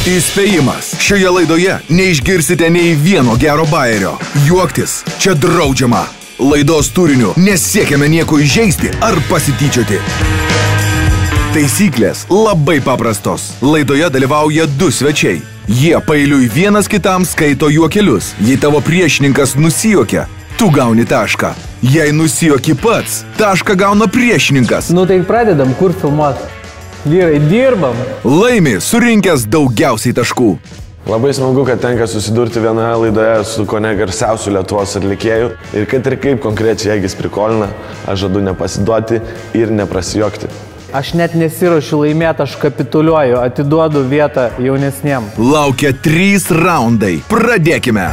Įspėjimas. Šioje laidoje neišgirsite nei vieno gero bairio. Juoktis čia draudžiama. Laidos turiniu nesiekiame nieko įžeisti ar pasityčioti. Taisyklės labai paprastos. Laidoje dalyvauja du svečiai. Jie pailiui vienas kitam skaito juokelius. Jei tavo priešininkas nusijokia, tu gauni tašką. Jei nusijoki pats, tašką gauna priešininkas. Nu tai pradedam, kur filmuot. Vyrai, dirbam. Laimi surinkęs daugiausiai taškų. Labai smagu, kad tenka susidurti vienoje laidoje su kone garsiausiu Lietuvos atlikėju ir kad ir kaip konkrečiai jėgis prikolina, aš žadu nepasiduoti ir neprasijokti. Aš net nesiuošiu laimėti, aš kapituliuoju, atiduodu vietą jaunesniem. Laukia trys raundai. Pradėkime.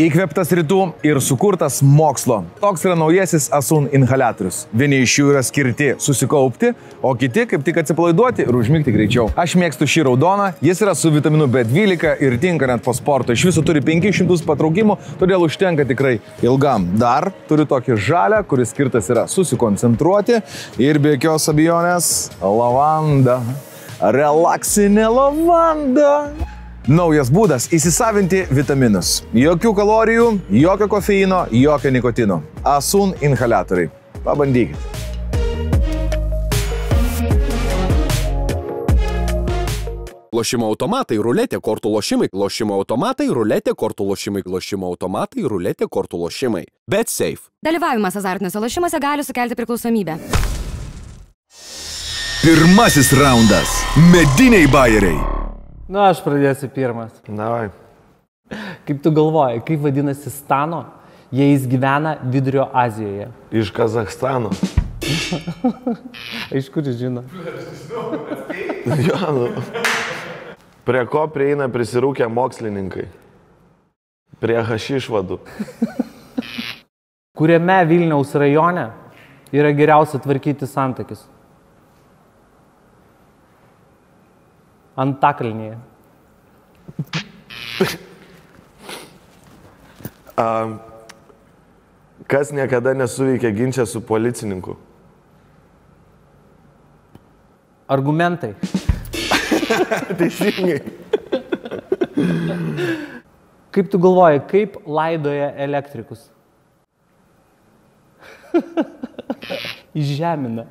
Įkvėptas rytų ir sukurtas mokslo. Toks yra naujasis Asun inhalatorius. Vieni iš jų yra skirti susikaupti, o kiti kaip tik atsipalaiduoti ir užmigti greičiau. Aš mėgstu šį raudoną, jis yra su vitaminu B12 ir tinka net po sporto. Iš viso turi 500 patraukimų, todėl užtenka tikrai ilgam. Dar turiu tokį žalę, kuris skirtas yra susikoncentruoti ir be jokios abejonės lavanda. Relaksinė lavanda. Naujas būdas įsisavinti vitaminus. Jokių kalorijų, jokio kofeino, jokio nikotino. Asun inhalatoriai. Pabandykite. Lošimo automatai, ruletė, kortų lošimai, lošimo automatai, ruletė, kortų lošimai, lošimo automatai, ruletė, kortų lošimai. Bet safe. Dalyvavimas azartiniuose lošimuose gali sukelti priklausomybę. Pirmasis raundas. Mediniai bairiai. Nu, aš pradėsiu pirmas. Davai. Kaip tu galvoji, kaip vadinasi Stano, jei jis gyvena Vidurio Azijoje? Iš Kazakstano. Iš kur žino? Jo, nu. Prie ko prieina prisirūkę mokslininkai? Prie hašišvadų. Kuriame Vilniaus rajone yra geriausia tvarkyti santakis? Antakalnyje. Kas niekada nesuveikia ginčia su policininku? Argumentai. Teisingai. Kaip tu galvoji, kaip laidoja elektrikus? Įžemina.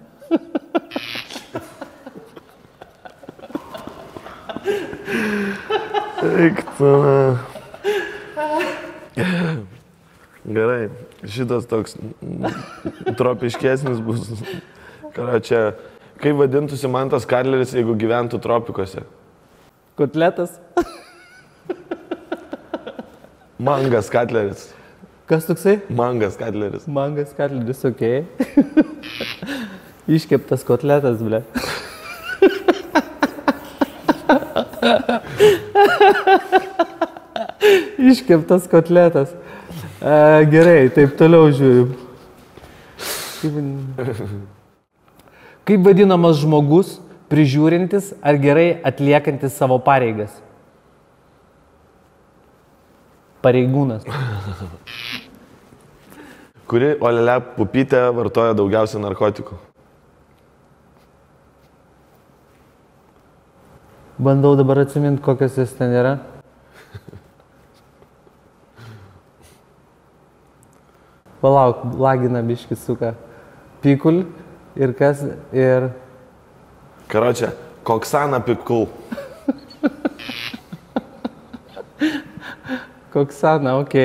Eik tu. Gerai, šitas toks tropiškesnis bus. Ką čia, kaip vadintųsi man tas karleris, jeigu gyventų tropikuose? Kotletas. Mangas katleris. Kas toksai? Mangas katleris. Mangas katleris, ok. Iškeptas kotletas, ble. Iškeptas kotletas. E, gerai, taip toliau žiūrim. Kaip, kaip vadinamas žmogus, prižiūrintis ar gerai atliekantis savo pareigas? Pareigūnas. Kuri olelė pupytė vartoja daugiausia narkotikų? Bandau dabar atsiminti, kokios jis ten yra. Palauk, lagina biški suka. Pikul ir kas ir... Karočią, koksana pikul. Koksana, ok.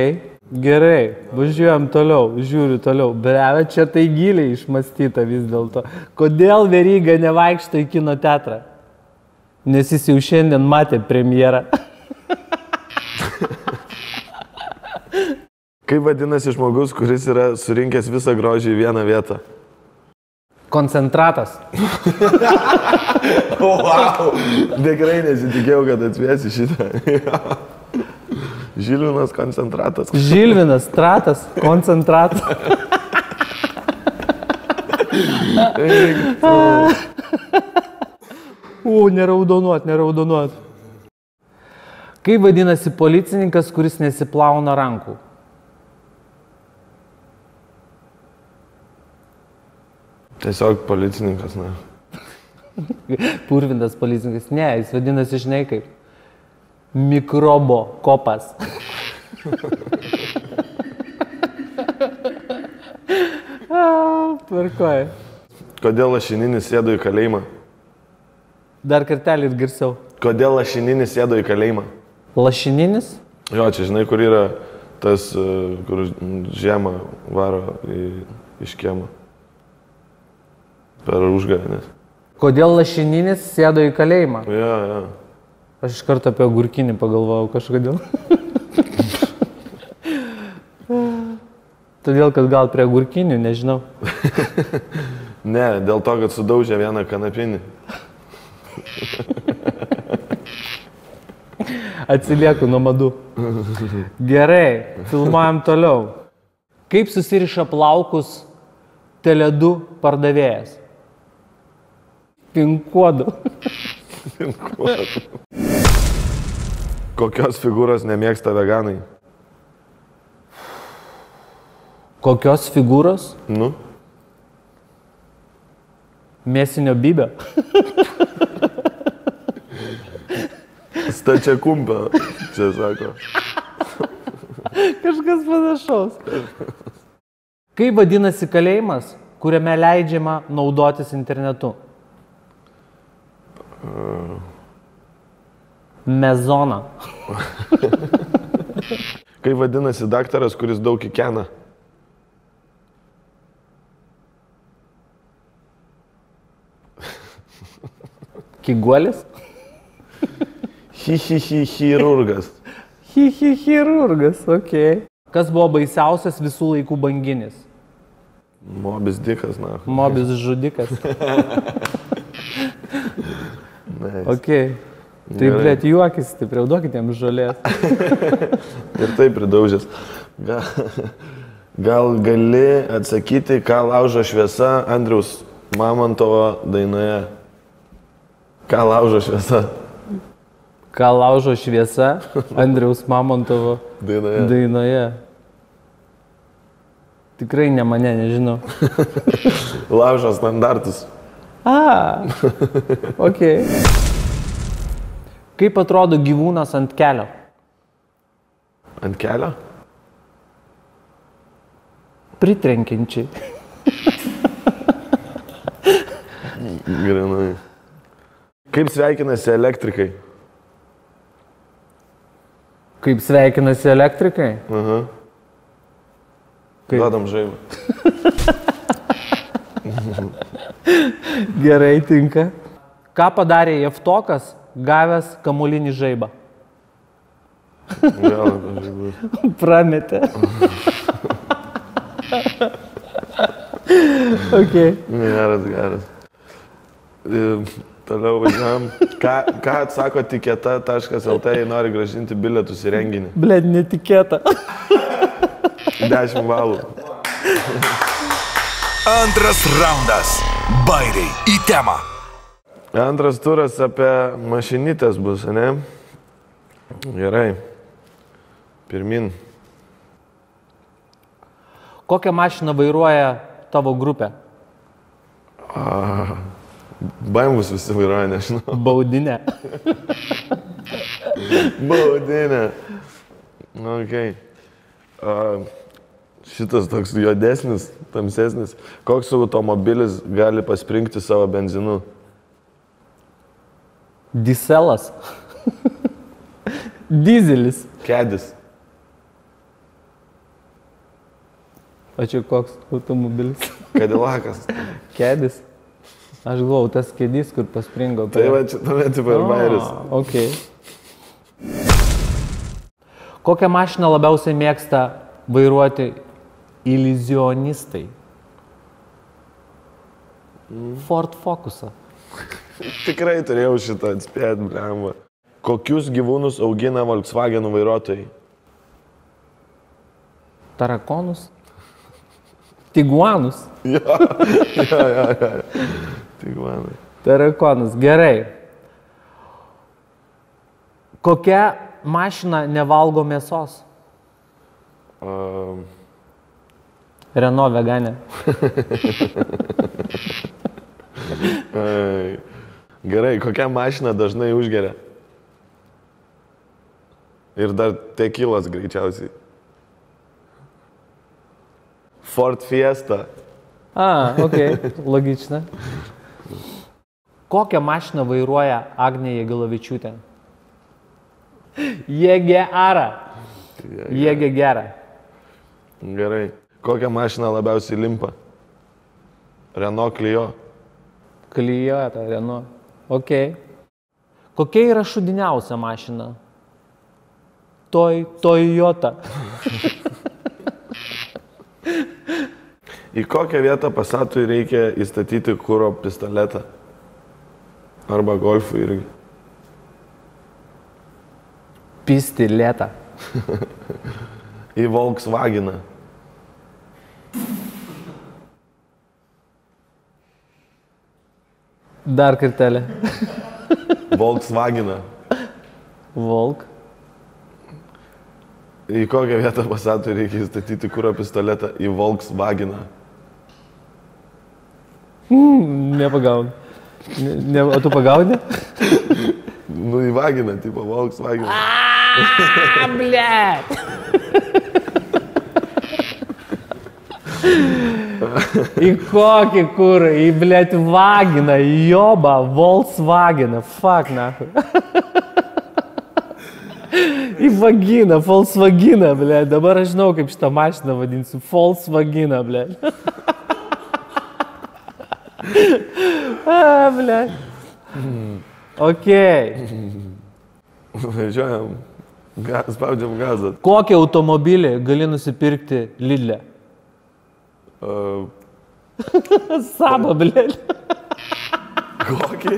Gerai, važiuojam toliau, žiūriu toliau. Breve, čia tai giliai išmastyta vis dėlto. Kodėl Veryga nevaikšto į kino teatrą? Nes jis jau šiandien matė premjerą. Kaip vadinasi žmogus, kuris yra surinkęs visą grožį į vieną vietą? Koncentratas. Wow! Tikrai nesitikėjau, kad atspėsi šitą. Žilvinas koncentratas. Žilvinas, stratas, koncentratas. U, neraudonuot, neraudonuot. Kaip vadinasi policininkas, kuris nesiplauna rankų? Tiesiog policininkas, na. Purvintas policininkas. Ne, jis vadinasi, žinai kaip. Mikrobo kopas. Tvarkoju. Kodėl lašininis sėdo į kalėjimą? Dar kartelį ir garsiau. Kodėl lašininis sėdo į kalėjimą? Lašininis? Jo, čia žinai, kur yra tas, e, kur žiemą varo į, iš kiemo. Per užgavėnės. Kodėl lašininis sėdo į kalėjimą? Jo, jo. Aš iš karto apie gurkinį pagalvojau kažkodėl. Todėl, kad gal prie gurkinių, nežinau. Ne, dėl to, kad sudaužė vieną kanapinį. Atsilieku nuo madų. Gerai, filmuojam toliau. Kaip susiriša plaukus Tele2 pardavėjas? Pinkuodu. Kokios figūros nemėgsta veganai? Kokios figūros? Nu, Mėsinio bibio. Stačia kumpė, čia sako. Kažkas panašaus. Kaip vadinasi kalėjimas, kuriame leidžiama naudotis internetu? Mezona. Kaip vadinasi daktaras, kuris daug kikena? Kiguolis? Hi, hi, hi, chirurgas. Hi, hi, chirurgas, ok. Kas buvo baisiausias visų laikų banginis? Mobis dikas, na. Mobis žudikas. Nice. Ok. Tai, blėt, juokis stipriau, duokite jam žolės. Ir taip pridaužęs. Gal, gal gali atsakyti, ką laužo šviesa Andriaus Mamontovo dainoje? Ką laužo šviesa Ką laužo šviesa Andriaus Mamontovo dainoje? dainoje. Tikrai ne mane, nežinau. Laužo standartus. A, ok. Kaip atrodo gyvūnas ant kelio? Ant kelio? Pritrenkiančiai. Grinai. Kaip sveikinasi elektrikai? Kaip sveikinasi elektrikai? Aha. Kaip? Duodam žaibą. Gerai tinka. Ką padarė Jeftokas, gavęs kamuolinį žaibą? Prametė. ok. Geras, geras. Toliau važiuojam. Ką, ką atsako tiketa.lt, jei nori gražinti bilietus į renginį? Bled, netikėta. 10 balų. Antras raundas. Bairiai į temą. Antras turas apie mašinytės bus, ne? Gerai. Pirmin. Kokią mašiną vairuoja tavo grupė? Baimus visi vairuoja, nežinau. Baudinė. Baudinė. Ok. Uh, šitas toks juodesnis, tamsesnis. Koks automobilis gali paspringti savo benzinu? Diselas. Dizelis. Kedis. O čia koks automobilis? Kadilakas. Kedis. Aš galvau, tas kedys, kur paspringo. Tai va, čia tuomet tipo ir bairis. Ok. Kokią mašiną labiausiai mėgsta vairuoti iliuzionistai? Ford Focusą. Tikrai turėjau šitą atspėti, blemba. Kokius gyvūnus augina Volkswagen vairuotojai? Tarakonus? Tiguanus? Tik man. Tarakonus, gerai. Kokia mašina nevalgo mėsos? Uh, Renault veganė. Ai, Gerai, kokią mašiną dažnai užgeria? Ir dar tekilas greičiausiai. Ford Fiesta. A, okay. logična. Kokią mašiną vairuoja Agnė Jėgalavičiūtė? Jėgė ara. Jėgė gera. Gerai. Kokią mašiną labiausiai limpa? Renault Clio. Klijota, Renault. Ok. Kokia yra šudiniausia mašina? Toj, Toyota. Į kokią vietą pasatui reikia įstatyti kūro pistoletą? Arba golfui irgi. Pistilėta. Į Volkswageną. Dar kartelį. Volkswageną. Volk. Į kokią vietą pasatui reikia įstatyti kūro pistoletą? Į Volkswageną. Nepagauni. Ne, ne, o tu pagauni? Nu, į vaginą, tipo Volkswageną. A, ble. Į kokį kurą, į blėt vaginą, į jobą, Volkswageną, fuck na. Į vaginą, Volkswageną, blė. Dabar aš žinau, kaip šitą mašiną vadinsiu. Volkswageną, blė. A, blė. Ok. Važiuojam, ga, spaudžiam gazą. Kokį automobilį gali nusipirkti Lidle? Uh, Saba, blė. kokį?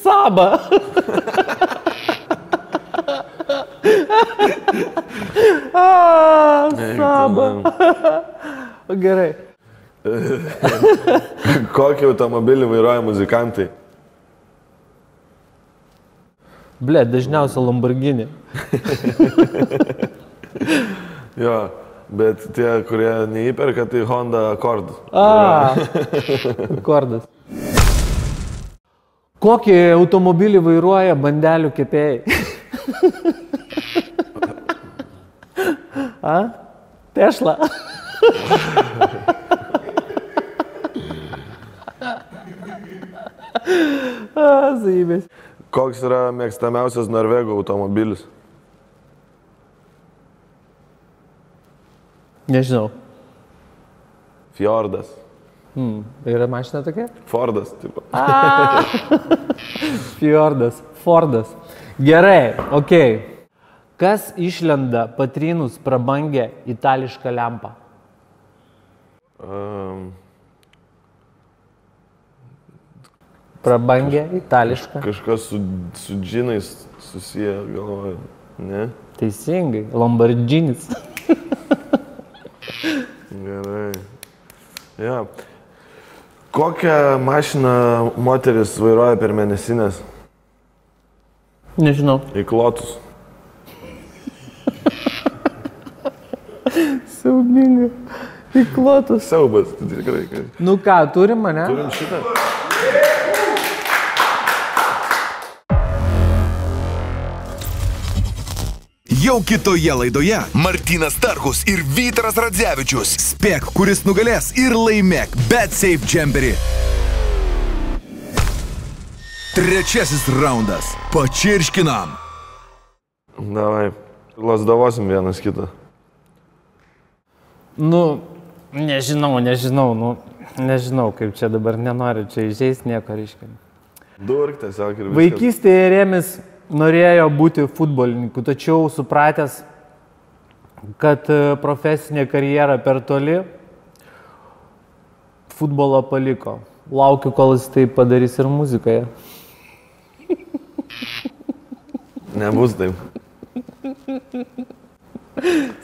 Saba. Saba. Gerai. Kokį automobilį vairuoja muzikantai? Ble, dažniausiai Lamborghini. Jo, bet tie, kurie neįperka, tai Honda Accord. A, kordas. Kokį automobilį vairuoja bandelių kepėjai? A? Tešla. A, zaibės. Koks yra mėgstamiausias norvegų automobilis? Nežinau. Fjordas. Hmm. Yra mašina tokia? Fordas, tipo. Fjordas. Fordas. Gerai, ok. Kas išlenda patrynus prabangę itališką lempą? Um, Prabangę itališką. kažkas su, su džinais susiję, galvoju. Ne? Teisingai. Lamborghinis. Gerai. Ja. Kokią mašiną moteris vairuoja per mėnesinės? Nežinau. Įklotus. Siaubinga. Įklotus. Siaubas, tai tikrai. Nu ką, turim mane? Turim šitą. Jau kitoje laidoje Martinas Starkus ir Vytaras Radzevičius. Spėk, kuris nugalės ir laimėk Bet Safe Jumperį. Trečiasis raundas. Pačirškinam. Davai. Lasdavosim vienas kitą. Nu, nežinau, nežinau, nu, nežinau, kaip čia dabar nenoriu čia įžeis nieko reiškia. Durk tiesiog ir viskas. Vaikystėje Remis norėjo būti futbolininku, tačiau supratęs, kad e, profesinė karjera per toli, futbolą paliko. Laukiu, kol jis tai padarys ir muzikoje. Nebus taip.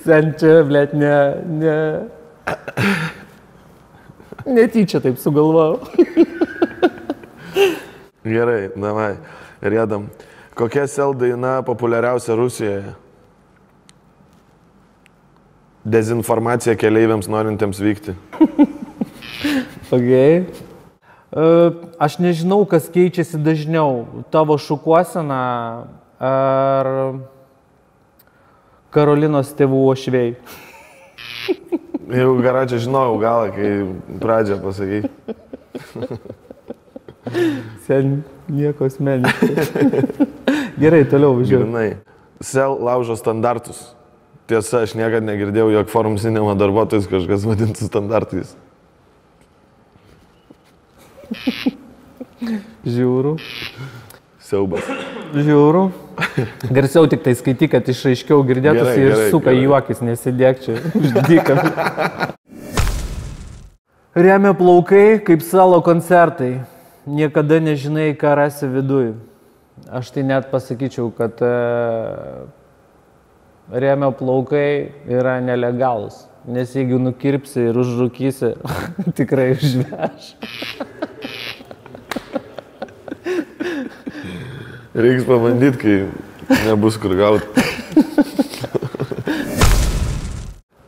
Sen čia, blėt, ne, ne. Netyčia taip sugalvojau. Gerai, davai. Rėdam. Kokia sel daina populiariausia Rusijoje? Dezinformacija keleiviams norintiems vykti. Okay. E, Aš nežinau, kas keičiasi dažniau. Tavo šukuosena ar Karolinos tėvų ošvėjai. Jau garačią žinojau galą, kai pradžią pasakai. Sen nieko asmeniško. Gerai, toliau važiuoju. Žinai, sel laužo standartus. Tiesa, aš niekada negirdėjau, jog forum cinema darbuotojus kažkas vadintų standartais. Žiūriu. Siaubas. Žiūriu. Garsiau tik tai skaityk, kad išaiškiau girdėtųsi ir gerai, suka gerai. juokis, nesidėk čia. Uždyka. Remia plaukai kaip salo koncertai. Niekada nežinai, ką rasi viduj. Aš tai net pasakyčiau, kad e, remia plaukai yra nelegalus. Nes jeigu nukirpsi ir užrūkysi, tikrai užveš. Reiks pabandyti, kai nebus kur gauti.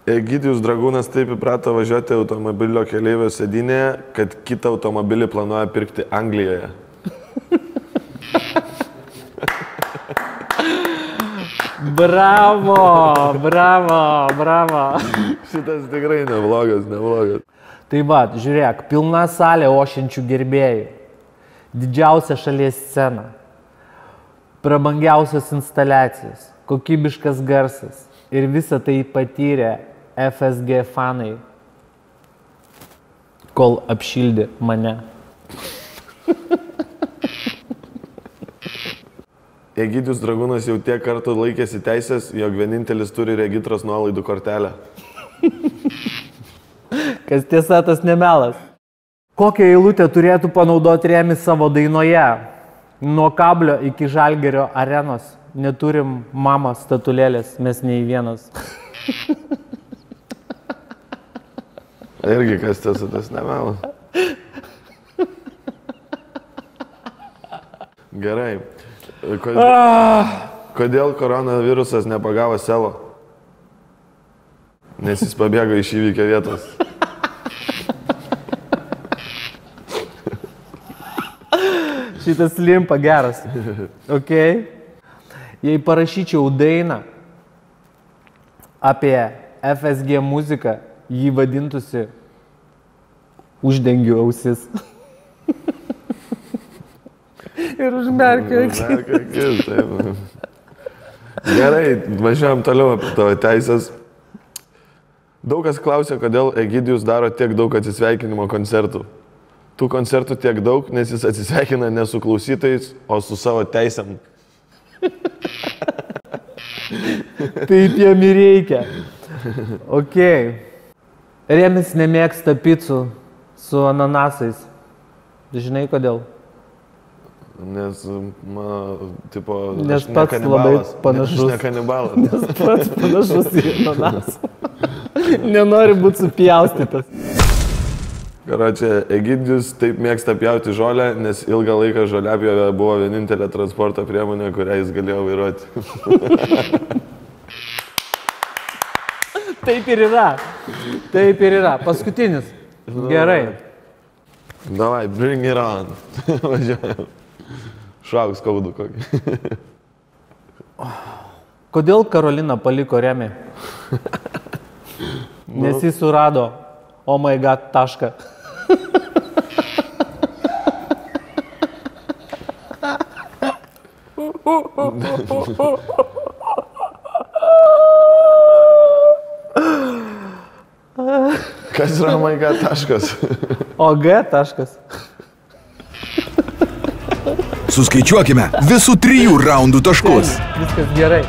Egidijus Dragūnas taip įprato važiuoti automobilio keleivio sėdinėje, kad kitą automobilį planuoja pirkti Anglijoje. Bravo, bravo, bravo. Šitas tikrai neblogas, neblogas. Tai va, žiūrėk, pilna salė ošiančių gerbėjų. Didžiausia šalies scena. Prabangiausios instaliacijos, kokybiškas garsas. Ir visą tai patyrė FSG fanai, kol apšildė mane. Egidijus Dragūnas jau tiek kartų laikėsi teisės, jog vienintelis turi regitros nuolaidų kortelę. Kas tiesa, tas nemelas. Kokią eilutę turėtų panaudoti Remi savo dainoje? Nuo kablio iki žalgerio arenos neturim mamos statulėlės, mes nei vienas. Irgi kas tiesa, tas nemelas. Gerai. Kodėl, kodėl koronavirusas nepagavo selo? Nes jis pabėgo iš įvykio vietos. Šitas limpa geras. Ok. Jei parašyčiau dainą apie FSG muziką, jį vadintųsi Uždengiu ausis. Ir užmerkiu akis. Gerai, važiuojam toliau apie tavo teisės. Daug kas klausia, kodėl Egidijus daro tiek daug atsisveikinimo koncertų. Tų koncertų tiek daug, nes jis atsisveikina ne su klausytojais, o su savo teisėm. Taip jam ir reikia. Ok. Remis nemėgsta picų su ananasais. Žinai kodėl? Nes, man, tipo, Nes ne pats kanibalas. labai panašus. Aš ne kanibalas. Pats panašus į ananasą. Nenori būti supjaustytas. Karočią, Egidijus taip mėgsta pjauti žolę, nes ilgą laiką žoliapjovė buvo vienintelė transporto priemonė, kurią jis galėjo vairuoti. Taip ir yra. Taip ir yra. Paskutinis. Gerai. Davai, bring it on. Važiuojam. Šauk skaudu kokį. Kodėl Karolina paliko Remį? Nes jis surado, oh my god, tašką. Kas yra maiga taškas? O G taškas. Suskaičiuokime visų trijų raundų taškus. Viskas gerai.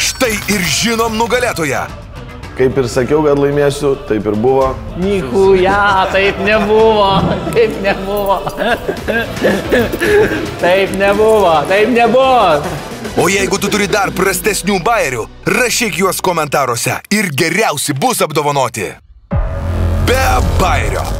Štai ir žinom nugalėtoją. Kaip ir sakiau, kad laimėsiu, taip ir buvo. Nichuja, taip nebuvo, taip nebuvo. Taip nebuvo, taip nebuvo. O jeigu tu turi dar prastesnių bairių, rašyk juos komentaruose ir geriausi bus apdovanoti. Be bairio.